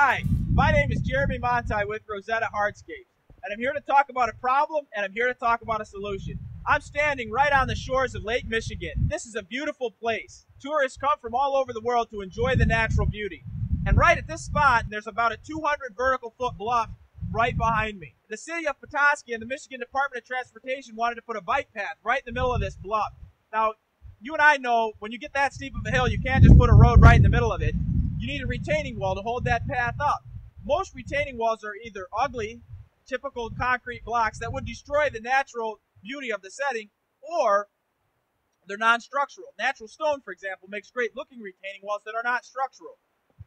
Hi, my name is Jeremy Monti with Rosetta Hardscapes, and I'm here to talk about a problem and I'm here to talk about a solution. I'm standing right on the shores of Lake Michigan. This is a beautiful place. Tourists come from all over the world to enjoy the natural beauty. And right at this spot, there's about a 200 vertical foot bluff right behind me. The city of Petoskey and the Michigan Department of Transportation wanted to put a bike path right in the middle of this bluff. Now, you and I know when you get that steep of a hill, you can't just put a road right in the middle of it. You need a retaining wall to hold that path up. Most retaining walls are either ugly, typical concrete blocks that would destroy the natural beauty of the setting, or they're non-structural. Natural stone, for example, makes great looking retaining walls that are not structural.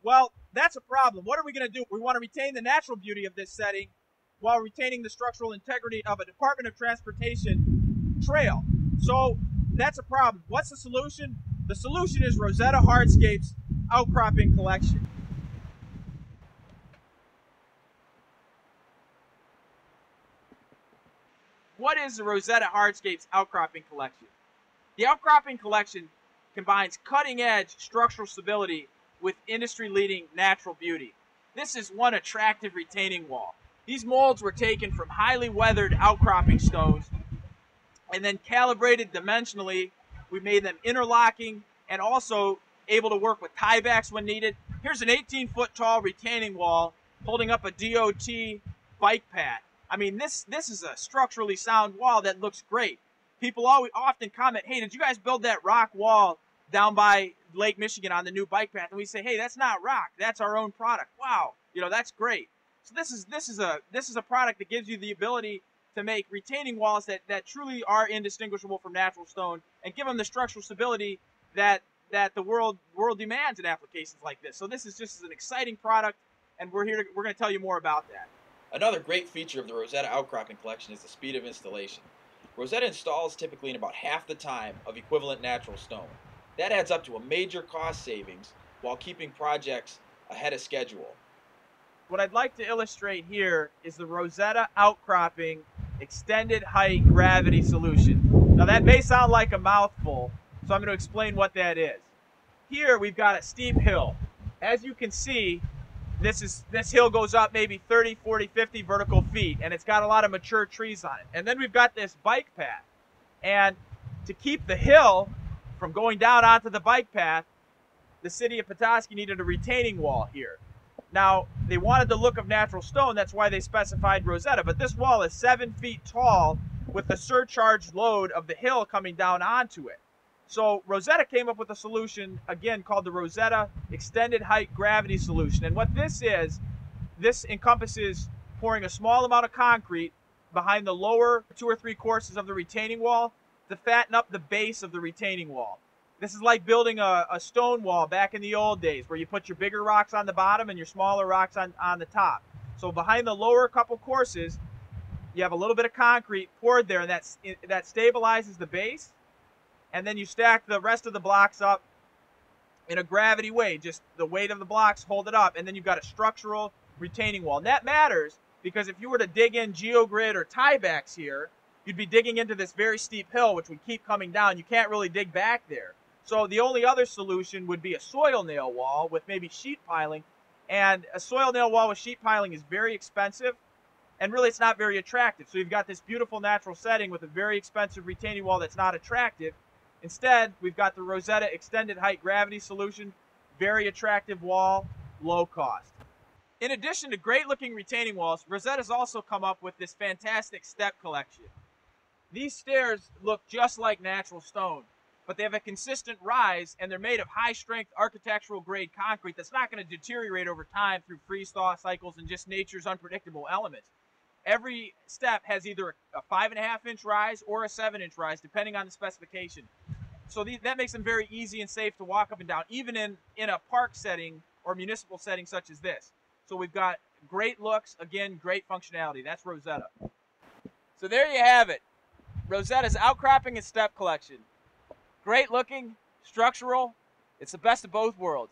Well, that's a problem. What are we going to do? We want to retain the natural beauty of this setting while retaining the structural integrity of a Department of Transportation trail. So that's a problem. What's the solution? The solution is Rosetta Hardscapes Outcropping Collection. What is the Rosetta Hardscapes Outcropping Collection? The Outcropping Collection combines cutting edge structural stability with industry leading natural beauty. This is one attractive retaining wall. These molds were taken from highly weathered outcropping stones and then calibrated dimensionally. We made them interlocking and also able to work with tiebacks when needed. Here's an 18 foot tall retaining wall holding up a DOT bike path. I mean, this this is a structurally sound wall that looks great. People always often comment, "Hey, did you guys build that rock wall down by Lake Michigan on the new bike path?" And we say, "Hey, that's not rock. That's our own product." Wow, you know that's great. So this is this is a this is a product that gives you the ability to make retaining walls that, that truly are indistinguishable from natural stone and give them the structural stability that that the world world demands in applications like this. So this is just an exciting product, and we're here to, we're going to tell you more about that. Another great feature of the Rosetta Outcropping Collection is the speed of installation. Rosetta installs typically in about half the time of equivalent natural stone. That adds up to a major cost savings while keeping projects ahead of schedule. What I'd like to illustrate here is the Rosetta Outcropping Extended Height Gravity Solution. Now that may sound like a mouthful, so I'm going to explain what that is. Here we've got a steep hill. As you can see, this is this hill goes up maybe 30, 40, 50 vertical feet, and it's got a lot of mature trees on it. And then we've got this bike path. And to keep the hill from going down onto the bike path, the city of Petoskey needed a retaining wall here. Now, they wanted the look of natural stone, that's why they specified Rosetta, but this wall is seven feet tall with the surcharged load of the hill coming down onto it. So Rosetta came up with a solution, again, called the Rosetta Extended Height Gravity Solution. And what this is, this encompasses pouring a small amount of concrete behind the lower two or three courses of the retaining wall to fatten up the base of the retaining wall. This is like building a, a stone wall back in the old days where you put your bigger rocks on the bottom and your smaller rocks on, on the top. So behind the lower couple courses, you have a little bit of concrete poured there and that's, that stabilizes the base and then you stack the rest of the blocks up in a gravity way. Just the weight of the blocks hold it up, and then you've got a structural retaining wall. And that matters because if you were to dig in geogrid or tiebacks here, you'd be digging into this very steep hill, which would keep coming down. You can't really dig back there. So the only other solution would be a soil nail wall with maybe sheet piling. And a soil nail wall with sheet piling is very expensive, and really it's not very attractive. So you've got this beautiful natural setting with a very expensive retaining wall that's not attractive. Instead, we've got the Rosetta Extended Height Gravity Solution, very attractive wall, low cost. In addition to great looking retaining walls, Rosetta's also come up with this fantastic step collection. These stairs look just like natural stone, but they have a consistent rise and they're made of high strength architectural grade concrete that's not going to deteriorate over time through freeze thaw cycles and just nature's unpredictable elements. Every step has either a five and a half inch rise or a seven inch rise, depending on the specification. So that makes them very easy and safe to walk up and down, even in, in a park setting or municipal setting such as this. So we've got great looks, again, great functionality. That's Rosetta. So there you have it. Rosetta's outcropping and step collection. Great looking, structural. It's the best of both worlds.